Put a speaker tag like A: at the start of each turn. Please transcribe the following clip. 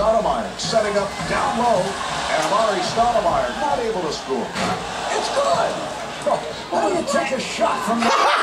A: Stoudemire setting up down low, and Amar'e Stoudemire not able to score. It's good. Why don't you take a shot from the...